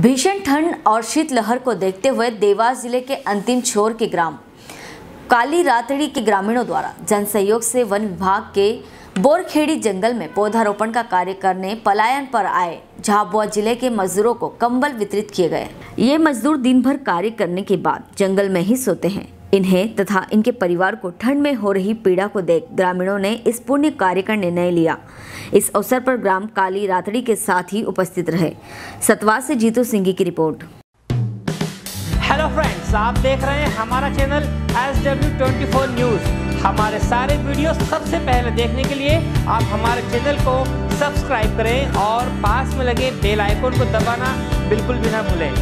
भीषण ठंड और शीतलहर को देखते हुए देवास ज़िले के अंतिम छोर के ग्राम, काली रातड़ी के ग्रामीणों द्वारा जन सहयोग से वन विभाग के बोरखेड़ी जंगल में पौधारोपण का कार्य करने पलायन पर आए झाबुआ ज़िले के मजदूरों को कंबल वितरित किए गए। ये मजदूर दिन भर कार्य करने के बाद जंगल में ही सोते हैं। इन्हें तथा इनके परिवार को ठंड में हो रही पीड़ा को देख ग्रामीणों ने इस पुण्य कार्य का निर्णय लिया। इस अवसर पर ग्राम काली रातड़ी के साथ ही उपस्थित रहे। सतवा से जीतू सिंह की रिपोर्ट। हेलो फ्रेंड्स आप देख रहे हैं हमारा channel S W twenty four news हमारे सारे वीडियो सबसे पहले देखने के लिए आप हमारे चैनल को सब्सक्राइब करें और पास में लगे बेल आइकोन को दबाना बिल्कुल भी ना भूलें।